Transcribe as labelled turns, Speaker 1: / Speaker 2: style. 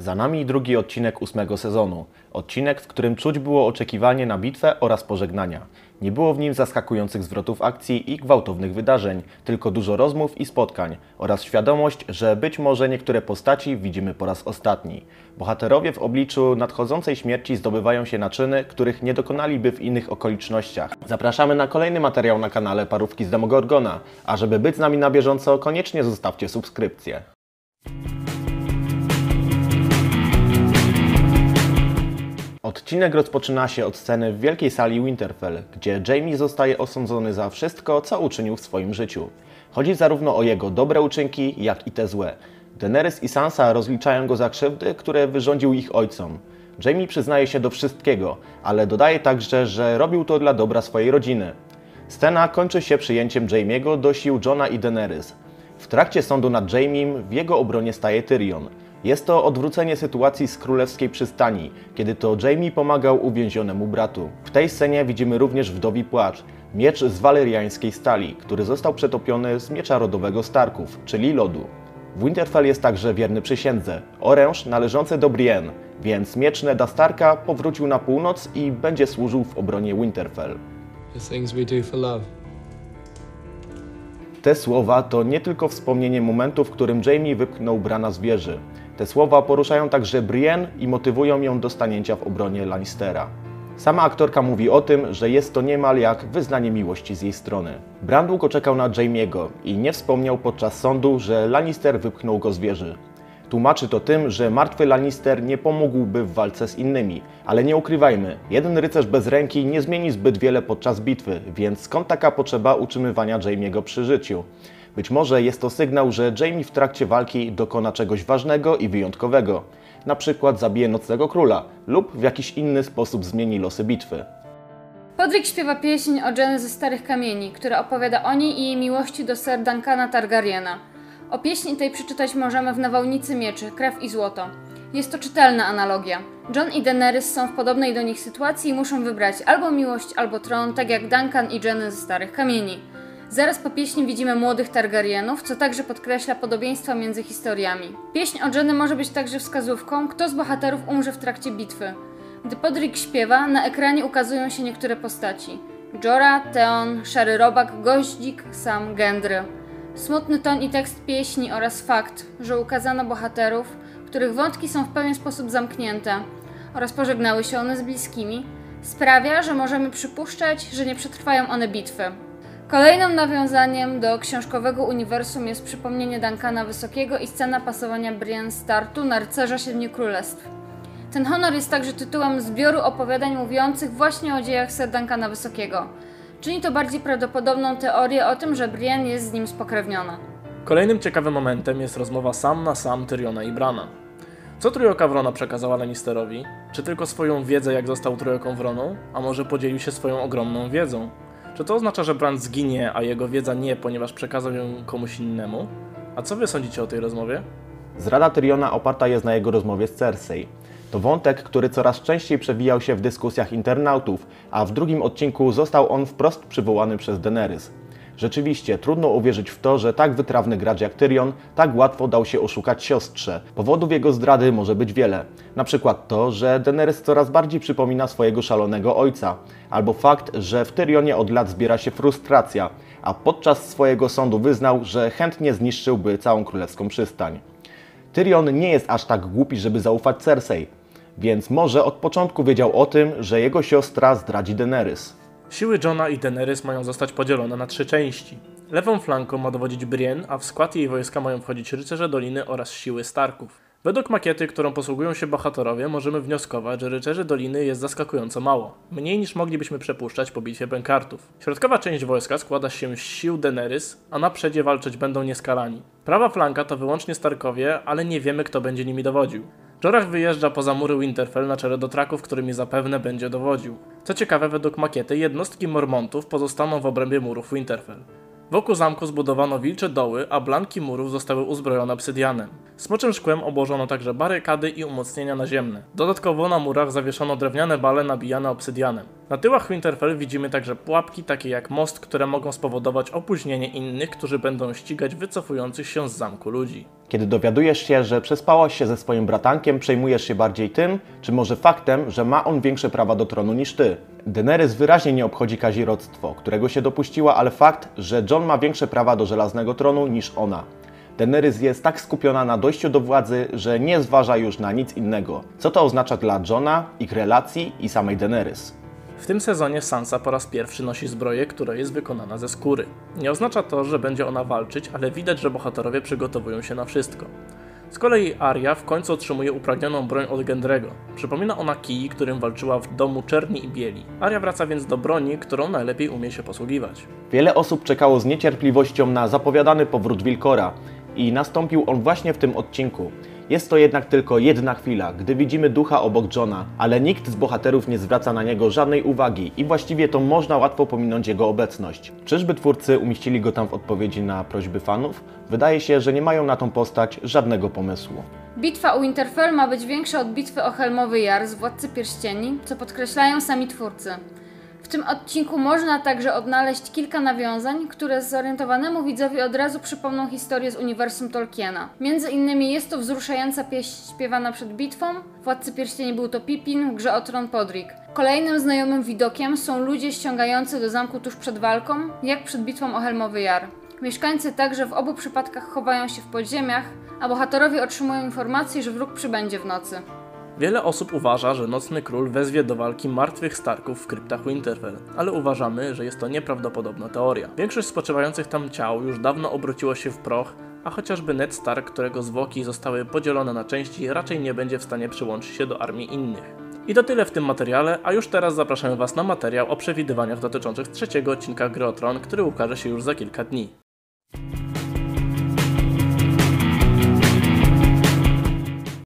Speaker 1: Za nami drugi odcinek ósmego sezonu. Odcinek, w którym czuć było oczekiwanie na bitwę oraz pożegnania. Nie było w nim zaskakujących zwrotów akcji i gwałtownych wydarzeń, tylko dużo rozmów i spotkań oraz świadomość, że być może niektóre postaci widzimy po raz ostatni. Bohaterowie w obliczu nadchodzącej śmierci zdobywają się na czyny, których nie dokonaliby w innych okolicznościach. Zapraszamy na kolejny materiał na kanale Parówki z Demogorgona, a żeby być z nami na bieżąco, koniecznie zostawcie subskrypcję. Odcinek rozpoczyna się od sceny w wielkiej sali Winterfell, gdzie Jamie zostaje osądzony za wszystko, co uczynił w swoim życiu. Chodzi zarówno o jego dobre uczynki, jak i te złe. Daenerys i Sansa rozliczają go za krzywdy, które wyrządził ich ojcom. Jamie przyznaje się do wszystkiego, ale dodaje także, że robił to dla dobra swojej rodziny. Scena kończy się przyjęciem Jamie'ego do sił Johna i Daenerys. W trakcie sądu nad Jamiem w jego obronie staje Tyrion. Jest to odwrócenie sytuacji z królewskiej przystani, kiedy to Jamie pomagał uwięzionemu bratu. W tej scenie widzimy również wdowi płacz, miecz z waleriańskiej stali, który został przetopiony z miecza rodowego Starków, czyli lodu. Winterfell jest także wierny przysiędze, oręż należący do Brienne, więc miecz Neda Starka powrócił na północ i będzie służył w obronie Winterfell. Te słowa to nie tylko wspomnienie momentu, w którym Jamie wypchnął Brana z wieży. Te słowa poruszają także Brienne i motywują ją do stanięcia w obronie Lannistera. Sama aktorka mówi o tym, że jest to niemal jak wyznanie miłości z jej strony. Bran długo czekał na Jamie'ego i nie wspomniał podczas sądu, że Lannister wypchnął go z wieży. Tłumaczy to tym, że martwy Lannister nie pomógłby w walce z innymi, ale nie ukrywajmy, jeden rycerz bez ręki nie zmieni zbyt wiele podczas bitwy, więc skąd taka potrzeba utrzymywania Jamie'ego przy życiu? Być może jest to sygnał, że Jamie w trakcie walki dokona czegoś ważnego i wyjątkowego. Na przykład zabije Nocnego Króla lub w jakiś inny sposób zmieni losy bitwy.
Speaker 2: Podrick śpiewa pieśń o Jenny ze Starych Kamieni, która opowiada o niej i jej miłości do Sir Duncana Targaryena. O pieśni tej przeczytać możemy w Nawałnicy Mieczy, Krew i Złoto. Jest to czytelna analogia. John i Daenerys są w podobnej do nich sytuacji i muszą wybrać albo miłość, albo tron, tak jak Duncan i Jenny ze Starych Kamieni. Zaraz po pieśni widzimy młodych Targaryenów, co także podkreśla podobieństwa między historiami. Pieśń o Jenny może być także wskazówką, kto z bohaterów umrze w trakcie bitwy. Gdy Podrick śpiewa, na ekranie ukazują się niektóre postaci. Jorah, Theon, Szary Robak, Goździk, Sam, Gendry. Smutny ton i tekst pieśni oraz fakt, że ukazano bohaterów, których wątki są w pewien sposób zamknięte oraz pożegnały się one z bliskimi, sprawia, że możemy przypuszczać, że nie przetrwają one bitwy. Kolejnym nawiązaniem do książkowego uniwersum jest przypomnienie Duncana Wysokiego i scena pasowania Brienne startu na rycerza Siedmiu Królestw. Ten honor jest także tytułem zbioru opowiadań mówiących właśnie o dziejach Sir Duncana Wysokiego. Czyni to bardziej prawdopodobną teorię o tym, że Brienne jest z nim spokrewniona.
Speaker 3: Kolejnym ciekawym momentem jest rozmowa sam na sam Tyriona i Brana. Co trójka Wrona przekazała Lannisterowi? Czy tylko swoją wiedzę, jak został trójką Wroną? A może podzielił się swoją ogromną wiedzą? Czy to oznacza, że Bran zginie, a jego wiedza nie, ponieważ przekazał ją komuś innemu? A co wy sądzicie o tej rozmowie?
Speaker 1: Zrada Tyriona oparta jest na jego rozmowie z Cersei. To wątek, który coraz częściej przewijał się w dyskusjach internautów, a w drugim odcinku został on wprost przywołany przez Daenerys. Rzeczywiście, trudno uwierzyć w to, że tak wytrawny gracz jak Tyrion tak łatwo dał się oszukać siostrze. Powodów jego zdrady może być wiele. Na przykład to, że Daenerys coraz bardziej przypomina swojego szalonego ojca, albo fakt, że w Tyrionie od lat zbiera się frustracja, a podczas swojego sądu wyznał, że chętnie zniszczyłby całą królewską przystań. Tyrion nie jest aż tak głupi, żeby zaufać Cersei, więc może od początku wiedział o tym, że jego siostra zdradzi Daenerys.
Speaker 3: Siły Johna i Daenerys mają zostać podzielone na trzy części. Lewą flanką ma dowodzić Brienne, a w skład jej wojska mają wchodzić rycerze Doliny oraz siły Starków. Według makiety, którą posługują się bohaterowie, możemy wnioskować, że rycerzy Doliny jest zaskakująco mało. Mniej niż moglibyśmy przepuszczać po bitwie Bękartów. Środkowa część wojska składa się z sił Daenerys, a na przedzie walczyć będą nieskalani. Prawa flanka to wyłącznie Starkowie, ale nie wiemy kto będzie nimi dowodził. Jorah wyjeżdża poza mury Winterfell na czele dotraków, którymi zapewne będzie dowodził. Co ciekawe, według makiety jednostki Mormontów pozostaną w obrębie murów Winterfell. Wokół zamku zbudowano wilcze doły, a blanki murów zostały uzbrojone obsydianem. Smoczym szkłem obłożono także barykady i umocnienia naziemne. Dodatkowo na murach zawieszono drewniane bale nabijane obsydianem. Na tyłach Winterfell widzimy także pułapki takie jak most, które mogą spowodować opóźnienie innych, którzy będą ścigać wycofujących się z zamku ludzi.
Speaker 1: Kiedy dowiadujesz się, że przespałaś się ze swoim bratankiem, przejmujesz się bardziej tym, czy może faktem, że ma on większe prawa do tronu niż ty. Daenerys wyraźnie nie obchodzi kazirodztwo, którego się dopuściła, ale fakt, że Jon ma większe prawa do żelaznego tronu niż ona. Daenerys jest tak skupiona na dojściu do władzy, że nie zważa już na nic innego. Co to oznacza dla Jona, ich relacji i samej Daenerys?
Speaker 3: W tym sezonie Sansa po raz pierwszy nosi zbroję, która jest wykonana ze skóry. Nie oznacza to, że będzie ona walczyć, ale widać, że bohaterowie przygotowują się na wszystko. Z kolei Arya w końcu otrzymuje upragnioną broń od Gendrego. Przypomina ona kij, którym walczyła w domu Czerni i Bieli. Arya wraca więc do broni, którą najlepiej umie się posługiwać.
Speaker 1: Wiele osób czekało z niecierpliwością na zapowiadany powrót Wilkora i nastąpił on właśnie w tym odcinku. Jest to jednak tylko jedna chwila, gdy widzimy ducha obok Johna, ale nikt z bohaterów nie zwraca na niego żadnej uwagi i właściwie to można łatwo pominąć jego obecność. Czyżby twórcy umieścili go tam w odpowiedzi na prośby fanów? Wydaje się, że nie mają na tą postać żadnego pomysłu.
Speaker 2: Bitwa u Winterfell ma być większa od bitwy o Helmowy Jar z Władcy Pierścieni, co podkreślają sami twórcy. W tym odcinku można także odnaleźć kilka nawiązań, które zorientowanemu widzowi od razu przypomną historię z uniwersum Tolkiena. Między innymi jest to wzruszająca pieśń śpiewana przed bitwą, Władcy Pierścieni był to Pippin, w grze o Tron. Kolejnym znajomym widokiem są ludzie ściągający do zamku tuż przed walką, jak przed bitwą o Helmowy Jar. Mieszkańcy także w obu przypadkach chowają się w podziemiach, a bohaterowie otrzymują informację, że wróg przybędzie w nocy.
Speaker 3: Wiele osób uważa, że Nocny Król wezwie do walki martwych Starków w kryptach Winterfell, ale uważamy, że jest to nieprawdopodobna teoria. Większość spoczywających tam ciał już dawno obróciło się w proch, a chociażby Ned Stark, którego zwłoki zostały podzielone na części, raczej nie będzie w stanie przyłączyć się do armii innych. I to tyle w tym materiale, a już teraz zapraszamy Was na materiał o przewidywaniach dotyczących trzeciego odcinka Gry Tron, który ukaże się już za kilka dni.